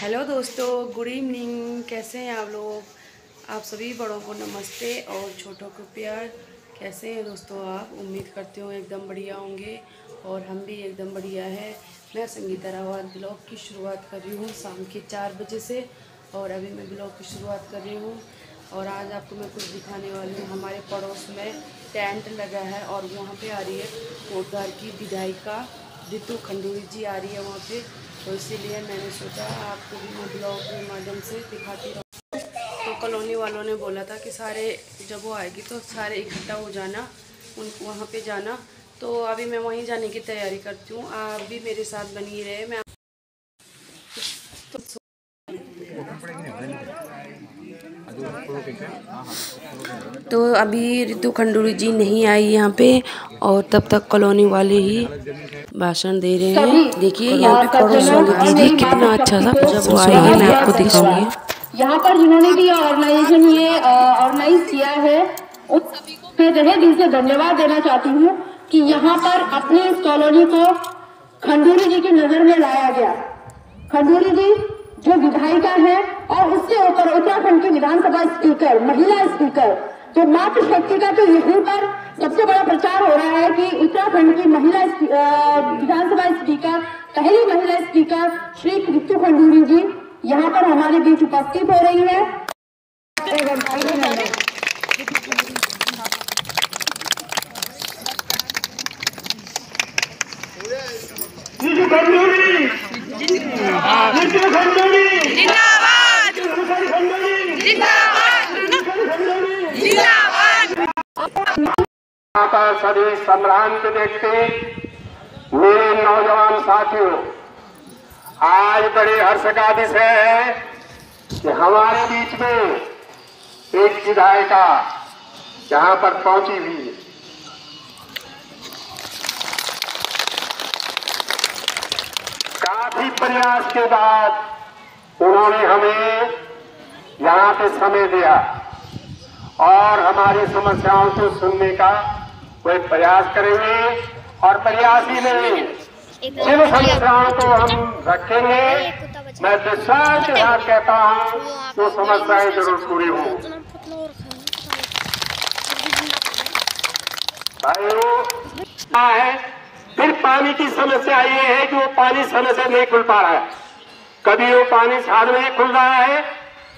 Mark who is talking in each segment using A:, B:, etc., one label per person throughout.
A: Hello दोस्तों, good evening. कैसे हैं आप लोग? आप सभी बड़ों को नमस्ते और छोटों को प्यार। कैसे हैं दोस्तों आप? उम्मीद करते हो एकदम बढ़िया होंगे और हम भी एकदम बढ़िया है। मैं संगीता रावत, ब्लॉग की शुरुआत कर रही हूँ शाम के चार बजे से और अभी मैं ब्लॉग की शुरुआत कर रही हूँ। और आज आपको मैं कुछ दिखाने वाली हूँ। हमारे पड़ोस में टेंट लगा है और वहाँ पर आ रही है कोटदार की विधायिका रितु खंडूरी जी आ रही है वहाँ पे तो इसीलिए मैंने सोचा आपको भी मैं ब्लॉग के माध्यम से दिखाती रहूँ। तो कॉलोनी वालों ने बोला था कि सारे जब वो आएगी तो सारे इकट्ठा हो जाना, उन, वहाँ पर जाना। तो अभी मैं वहीं जाने की तैयारी करती हूँ। आप भी मेरे साथ बनी रहे, मैं तो अभी ऋतु खंडूरी जी नहीं आई यहाँ पे और तब तक कॉलोनी वाले ही भाषण दे रहे हैं। देखिए यहाँ पे दीदी कितना अच्छा था जब वो आएगी मैं आपको दिखाऊँगी।
B: यहाँ पर जिन्होंने भी ऑर्गेनाइजेशन ये ऑर्गेनाइज किया है उन सभी को मैं तहे दिल से धन्यवाद देना चाहती हूँ कि यहाँ पर अपनी इस कॉलोनी को खंडूरी जी की नज़र में लाया गया। खंडूरी जी जो विधायिका है और उससे ऊपर उत्तराखंड की विधानसभा स्पीकर महिला स्पीकर जो मातृशक्ति का तो यहीं पर सबसे बड़ा प्रचार हो रहा है कि उत्तराखंड की महिला विधानसभा स्पीकर पहली महिला स्पीकर श्री ऋतु खंडूरी जी यहाँ पर हमारे बीच उपस्थित हो रही है।
C: पर सभी संभ्रांत देखते मेरे नौजवान साथियों, आज बड़े हर्ष का विषय है कि हमारे बीच में एक विधायिका यहाँ पर पहुँची हुई है। काफ़ी प्रयास के बाद उन्होंने हमें यहाँ पे समय दिया और हमारी समस्याओं को सुनने का कोई प्रयास करेंगे और प्रयास ही नहीं। जिन समस्याओं को हम रखेंगे मैं विश्वास के साथ कहता हूँ वो समस्याएँ ज़रूर पूरी हो। भाइयों है? फिर पानी की समस्या ये है कि वो पानी समय से नहीं खुल पा रहा है। कभी वो पानी सात बजे खुल रहा है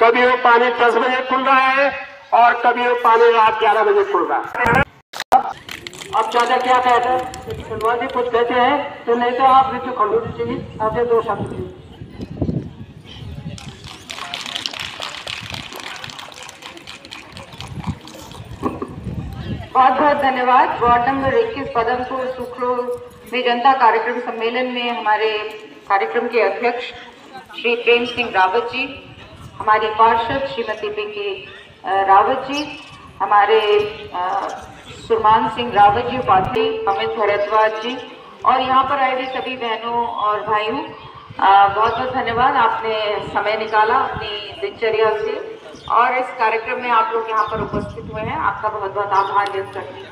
C: कभी वो पानी दस बजे खुल रहा है और कभी वो पानी रात ग्यारह बजे खुल रहा है। अब चाचा क्या कहते हैं? यदि खंडवा जी कुछ कहते हैं तो नहीं तो आप ऋतु खंडूरी जी आते दो शब्द
B: बहुत बहुत धन्यवाद। वार्ड नंबर इक्कीस, पदमपुर सुखरो में जनता कार्यक्रम सम्मेलन में हमारे कार्यक्रम के अध्यक्ष श्री प्रेम सिंह रावत जी, हमारी पार्षद श्रीमती पी के रावत जी, हमारे सुरमान सिंह रावत जी, उपाध्याय, अमित भरद्वाज जी, और यहाँ पर आए हुए सभी बहनों और भाइयों बहुत बहुत धन्यवाद। आपने समय निकाला अपनी दिनचर्या से, और इस कार्यक्रम में आप लोग यहाँ पर उपस्थित हुए हैं। आपका बहुत बहुत आभार व्यक्त करती हूँ।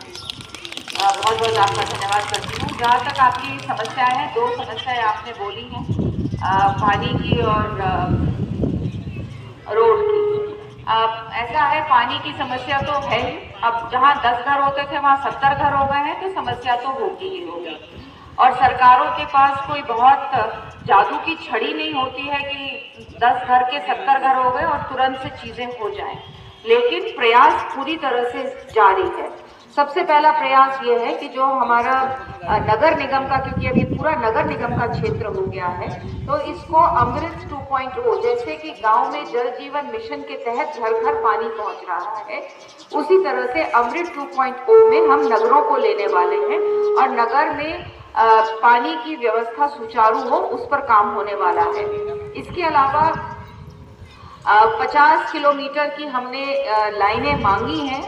B: बहुत बहुत आपका धन्यवाद करती हूँ। जहाँ तक आपकी समस्या है, दो समस्याएँ आपने बोली हैं पानी की और रोड की। अब ऐसा है, पानी की समस्या तो है ही। अब जहाँ दस घर होते थे, वहाँ सत्तर घर हो गए हैं तो समस्या तो होगी ही होगी। और सरकारों के पास कोई बहुत जादू की छड़ी नहीं होती है कि दस घर के सत्तर घर हो गए और तुरंत से चीज़ें हो जाएँ। लेकिन प्रयास पूरी तरह से जारी है। सबसे पहला प्रयास ये है कि जो हमारा नगर निगम का, क्योंकि अभी पूरा नगर निगम का क्षेत्र हो गया है तो इसको अमृत 2.0 जैसे कि गाँव में जल जीवन मिशन के तहत घर घर पानी पहुँच रहा है, उसी तरह से अमृत 2.0 में हम नगरों को लेने वाले हैं और नगर में पानी की व्यवस्था सुचारू हो, उस पर काम होने वाला है। इसके अलावा पचास किलोमीटर की हमने लाइनें मांगी हैं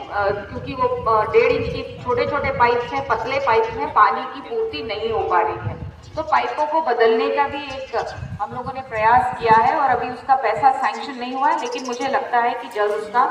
B: क्योंकि वो डेढ़ इंच की छोटे छोटे पाइप्स हैं, पतले पाइप्स हैं, पानी की पूर्ति नहीं हो पा रही है। तो पाइपों को बदलने का भी एक, हम लोगों ने प्रयास किया है और अभी उसका पैसा सैंक्शन नहीं हुआ है, लेकिन मुझे लगता है कि जल्द उसका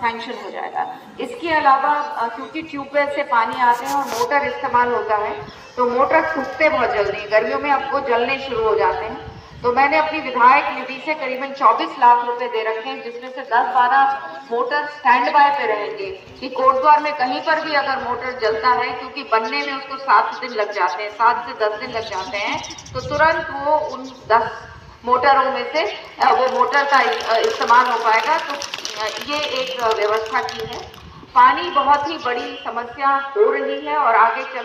B: सैंक्शन हो जाएगा। इसके अलावा क्योंकि ट्यूबवेल से पानी आते हैं और मोटर इस्तेमाल होता है तो मोटर टूटते बहुत जल्दी गर्मियों में वो जलने शुरू हो जाते हैं। तो मैंने अपनी विधायक निधि से करीबन 24 लाख रुपए दे रखे हैं, जिसमें से 10-12 मोटर स्टैंड बाय पे रहेंगे। कि कोटद्वार में कहीं पर भी अगर मोटर जलता है, क्योंकि बनने में उसको सात दिन लग जाते हैं, सात से दस दिन लग जाते हैं तो तुरंत वो उन दस मोटरों में से वो मोटर का इस्तेमाल हो पाएगा। तो ये एक व्यवस्था की है। पानी बहुत ही बड़ी समस्या हो रही है और आगे चल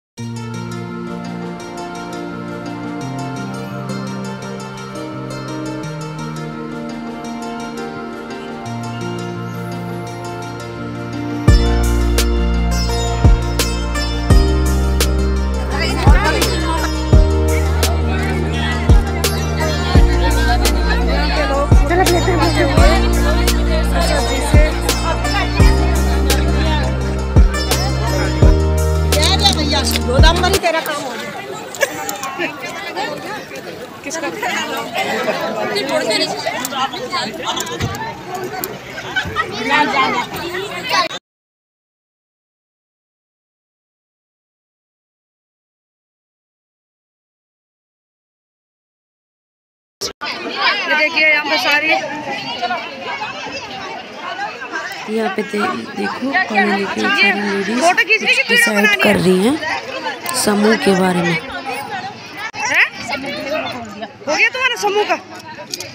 D: तेरा काम हो जाए
A: ये देखिए यहाँ पे सारी यहाँ पे दे, देखो पढ़े लिखे सारी लेडीज़
D: की
A: डिसाइड कर रही हैं। समूह के बारे में।
D: हो? गया तुम्हारा समूह का?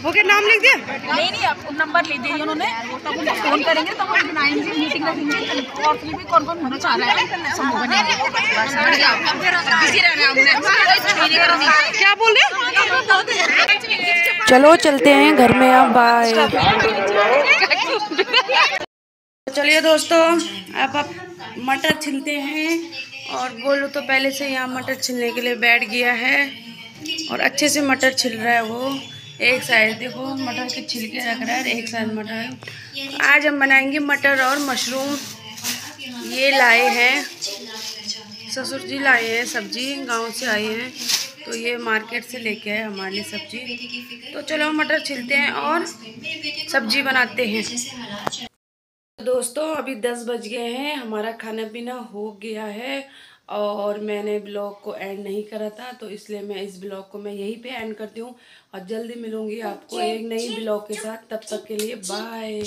D: हो गया नाम लिख दिया?
E: नहीं नहीं आपको नंबर ले दिए उन्होंने। तब उनको फ़ोन करेंगे तब हम बनाएँगे मीटिंग रखेंगे। और फिर भी कौन कौन होना चाह रहा है? समूह बनेंगे बस बढ़िया अब फिर बिज़ी रहना हमने
D: क्या बोल रहे
A: चलो चलते हैं घर में अब। बाय चलिए दोस्तों अब आप मटर छिलते हैं। और बोलो तो पहले से यहाँ मटर छिलने के लिए बैठ गया है। और अच्छे से मटर छिल रहा है वो। एक साइड देखो, मटर के छिलके रख रहा है एक साइड मटर। आज हम बनाएँगे मटर और मशरूम। ये लाए हैं। ससुर जी लाए हैं सब्ज़ी, गाँव से आए हैं। तो ये मार्केट से लेके आए हमारे सब्ज़ी। तो चलो मटर छिलते हैं और सब्ज़ी बनाते हैं। दोस्तों अभी दस बज गए हैं। हमारा खाना पीना हो गया है और मैंने ब्लॉग को एंड नहीं करा था तो इसलिए मैं इस ब्लॉग को मैं यहीं पे एंड करती हूँ। और जल्दी मिलूँगी आपको एक नई ब्लॉग के साथ। तब तक के लिए बाय